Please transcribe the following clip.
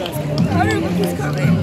Hurry, he's coming.